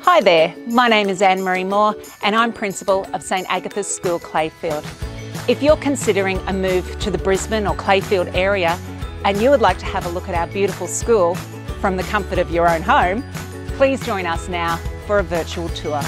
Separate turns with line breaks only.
Hi there, my name is Anne Marie Moore and I'm Principal of St Agatha's School Clayfield. If you're considering a move to the Brisbane or Clayfield area and you would like to have a look at our beautiful school from the comfort of your own home, please join us now for a virtual tour.